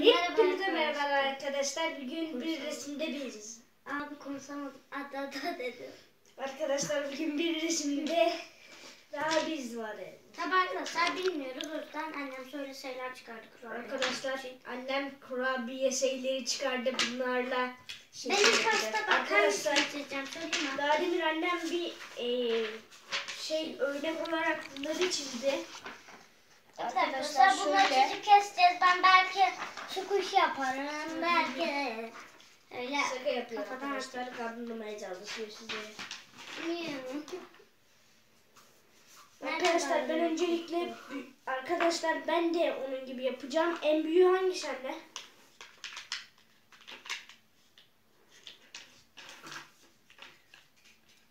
Hepinize merhaba arkadaşlar. Bugün bir resimde biziz. Abi konuşamadım. Ada ada dedim. Arkadaşlar bugün bir resimde daha biz var. Tabi arkadaşlar bilmiyoruz. O yüzden annem şöyle şeyler çıkardı. kurabiye. Arkadaşlar annem kurabiye şeyleri çıkardı bunlarla. Şey Benim yapacak. pasta bakar Arkadaşlar mi? daha demin annem bir e, şey örnek olarak bunları çizdi. Evet arkadaşlar bunları çocuk keseceğiz. Ben belki şu kuş yaparım. Belki öyle. Şaka yapıyor Kafadan arkadaşlar. Kandırmaya çalışıyor sizi. Niye? Arkadaşlar ben öncelikle arkadaşlar ben de onun gibi yapacağım. En büyüğü hangisi anne?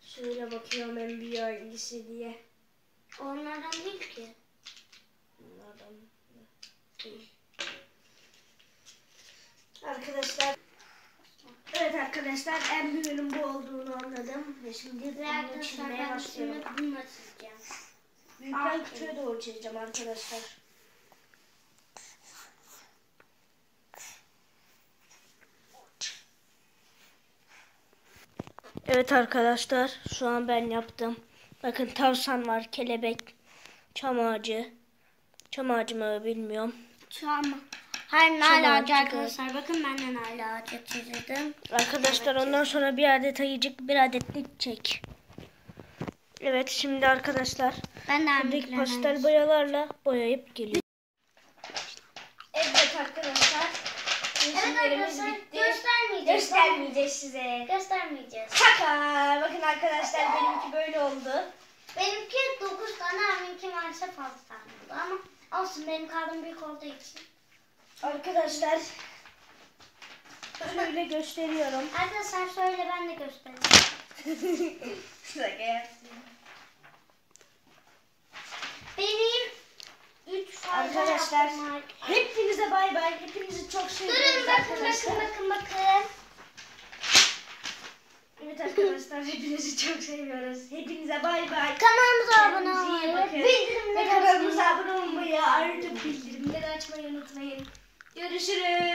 Şöyle bakıyorum en büyüğü hangisi diye. Onlardan değil ki. Bunlardan değil. Arkadaşlar Evet arkadaşlar en büyüğünün bu olduğunu anladım ve şimdi bunu çizmeye başlıyorum. bununla çizeceğim. Büyükten küçüğe doğru çizeceğim arkadaşlar. Evet arkadaşlar şu an ben yaptım. Bakın tavşan var, kelebek, çam ağacı. Çam ağacı mı bilmiyorum. An Hayır nal ağacı arkadaşlar. Bakın ben de nal ağacı çizdim. Arkadaşlar ondan sonra bir adet ayıcık, bir adet çiçek. Evet şimdi arkadaşlar Ben de buradaki pastel boyalarla boyayıp geliyor. Evet arkadaşlar. Evet arkadaşlar bitti. göstermeyeceğiz. Göstermeyeceğiz size. Göstermeyeceğiz. Şaka. Bakın arkadaşlar benimki böyle oldu. Benimki 9 tane, anneminki maalesef 6 tane oldu ama olsun benim kalbim büyük olduğu için. Arkadaşlar şöyle gösteriyorum. Arkadaşlar şöyle ben de göstereyim. Şaka yaptım. Benim 3 fazla Arkadaşlar yaptım hepinize bay bay. Hepinizi çok seviyoruz Durun bakın bakın arkadaşlar. bakın bakın. Evet arkadaşlar hepinizi çok seviyoruz. Hepinize bay bay. Kanalımıza abone Kendinize Görüşürüz.